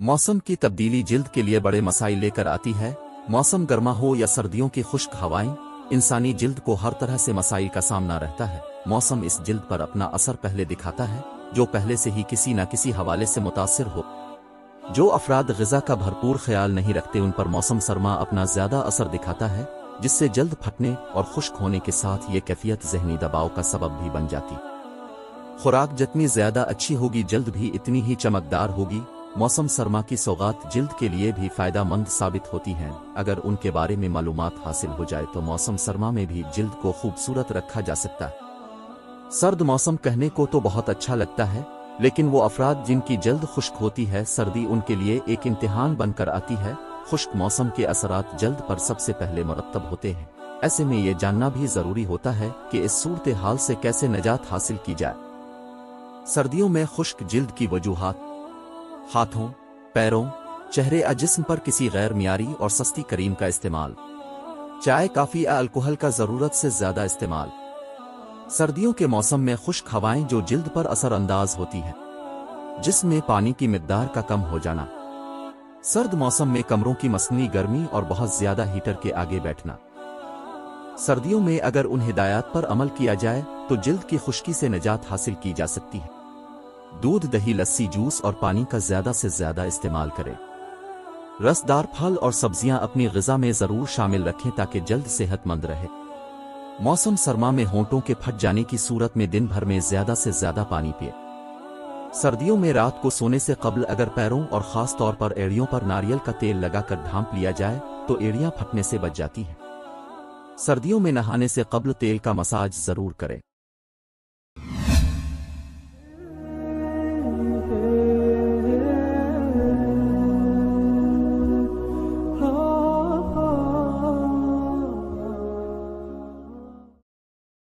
मौसम की तब्दीली जिल्द के लिए बड़े मसाइल लेकर आती है। मौसम गर्मा हो या सर्दियों की खुश्क हवाएँ, इंसानी जिल्द को हर तरह से मसाइल का सामना रहता है। मौसम इस जिल्द पर अपना असर पहले दिखाता है, जो पहले से ही किसी न किसी हवाले से मुतासर हो। जो अफराद गजा का भरपूर ख्याल नहीं रखते, उन पर मौसम सरमा अपना ज़्यादा असर दिखाता है, जिससे जल्द फटने और खुश्क होने के साथ ये कैफियत जहनी दबाव का सबब भी बन जाती। खुराक जितनी ज़्यादा अच्छी होगी, जल्द भी इतनी ही चमकदार होगी। मौसम सरमा की सौगात जिल्द के लिए भी फ़ायदा मंद साबित होती हैं। अगर उनके बारे में मालूम हासिल हो जाए तो मौसम सरमा में भी जिल्द को खूबसूरत रखा जा सकता है। सर्द मौसम कहने को तो बहुत अच्छा लगता है, लेकिन वो अफराद जिनकी जल्द खुश्क होती है, सर्दी उनके लिए एक इम्तिहान बनकर आती है। खुश्क मौसम के असरात जल्द पर सबसे पहले मरतब होते हैं। ऐसे में ये जानना भी ज़रूरी होता है कि इस सूरत हाल से कैसे निजात हासिल की जाए। सर्दियों में खुश्क जिल्द की वजूहत हाथों, पैरों, चेहरे या जिस्म पर किसी गैर मियारी और सस्ती करीम का इस्तेमाल। चाय, काफ़ी या अल्कोहल का ज़रूरत से ज़्यादा इस्तेमाल। सर्दियों के मौसम में खुश्क हवाएँ जो जिल्द पर असरअंदाज होती हैं, जिसमें पानी की मिकदार का कम हो जाना। सर्द मौसम में कमरों की मसनी गर्मी और बहुत ज़्यादा हीटर के आगे बैठना। सर्दियों में अगर उन हिदायत पर अमल किया जाए तो जिल्द की खुश्की से निजात हासिल की जा सकती है। दूध, दही, लस्सी, जूस और पानी का ज़्यादा से ज़्यादा इस्तेमाल करें। रसदार फल और सब्ज़ियाँ अपनी गजा में ज़रूर शामिल रखें ताकि जल्द सेहतमंद रहे। मौसम सरमा में होंठों के फट जाने की सूरत में दिन भर में ज़्यादा से ज़्यादा पानी पिए। सर्दियों में रात को सोने से कबल अगर पैरों और खास तौर पर एड़ियों पर नारियल का तेल लगाकर ढांप लिया जाए तो एड़ियाँ फटने से बच जाती हैं। सर्दियों में नहाने से कबल तेल का मसाज ज़रूर करें।